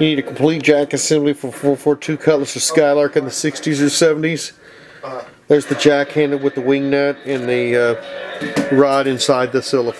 You need a complete jack assembly for 442 Cutlass or Skylark in the 60s or 70s. Uh-huh. There's the jack handle with the wing nut and the uh, rod inside the cylinder.